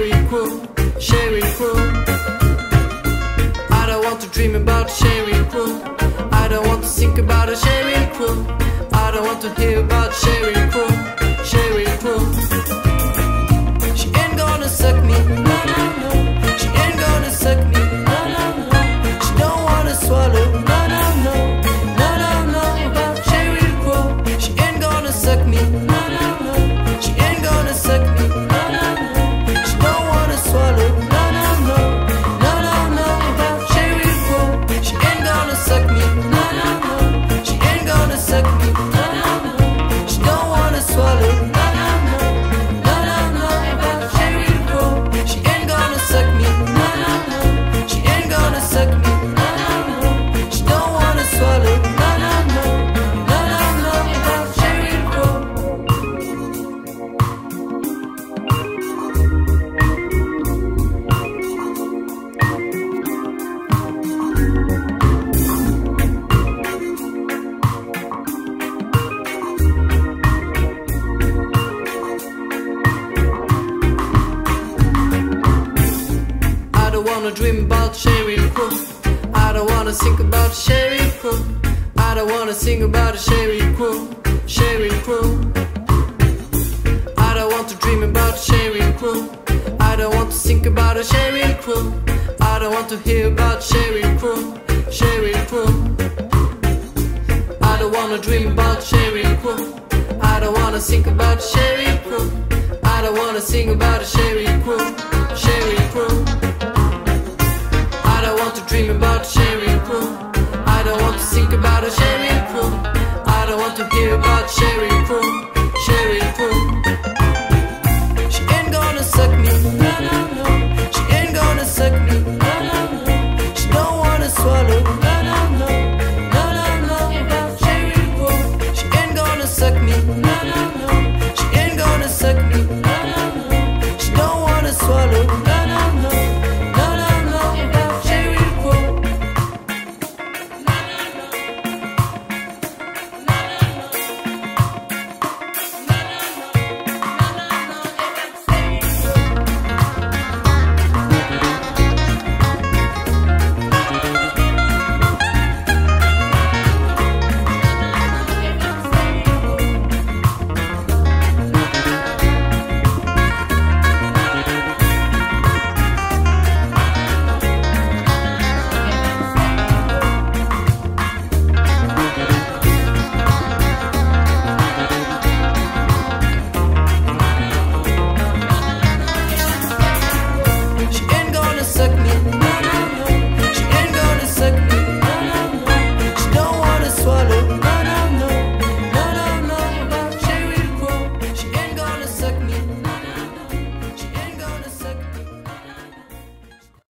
a sharing crew, sharing crew. I don't want to dream about sharing crew. I don't want to think about a sharing crew. I don't want to hear about sharing crew, wanna think about sharing crew. I don't wanna sing about a sharing crew, sharing crew. I don't want to dream about sharing crew. I don't want to think about a Sherry crew. I don't want to hear about sharing crew, sharing crew. I don't wanna dream about sharing crew. I don't wanna think about sharing crew. I don't wanna sing about a sharing crew. Sherry Crew.